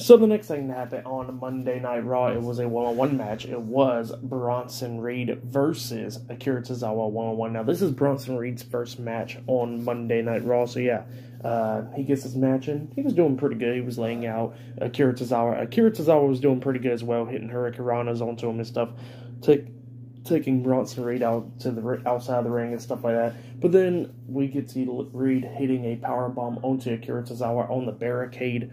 So the next thing that happened on Monday Night Raw, it was a one-on-one match. It was Bronson Reed versus Akira Tozawa one-on-one. Now this is Bronson Reed's first match on Monday Night Raw. So yeah, uh, he gets his match and he was doing pretty good. He was laying out Akira Tozawa. Akira Tozawa was doing pretty good as well, hitting hurricanranas onto him and stuff. Take, taking Bronson Reed out to the outside of the ring and stuff like that. But then we get to Reed hitting a power bomb onto Akira Tozawa on the barricade.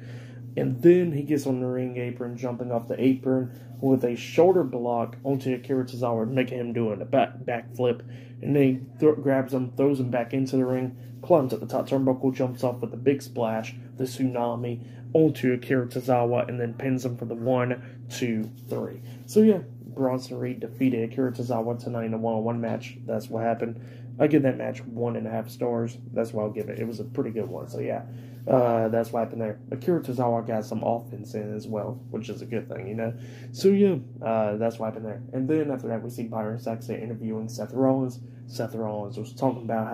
And then he gets on the ring apron, jumping off the apron with a shoulder block onto Akira Tozawa, making him doing a back backflip. And then he th- grabs him, throws him back into the ring, climbs at the top turnbuckle, jumps off with a big splash, the tsunami, onto Akira Tozawa, and then pins him for the one, two, three. So yeah, Bronson Reed defeated Akira Tozawa tonight in a one-on-one match. That's what happened. I give that match one and a half stars. That's what I'll give it. It was a pretty good one. So yeah. Uh, that's what happened there. Akira Tozawa got some offense in as well, which is a good thing, you know. So yeah, uh, that's what happened there. And then after that, we see Byron Saxton interviewing Seth Rollins. Seth Rollins was talking about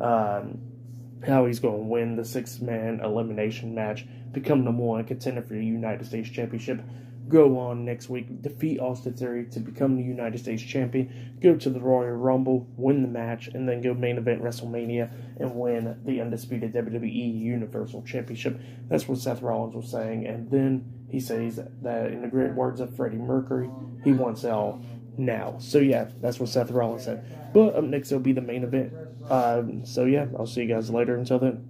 how um, how he's going to win the six man elimination match, become number one contender for the United States Championship go on next week, defeat Austin Theory to become the United States champion, go to the Royal Rumble, win the match, and then go main event WrestleMania and win the undisputed WWE Universal Championship. That's what Seth Rollins was saying. And then he says that, in the great words of Freddie Mercury, he wants it all now. So yeah, that's what Seth Rollins said. But up next, it'll be the main event. Um, so yeah, I'll see you guys later. Until then.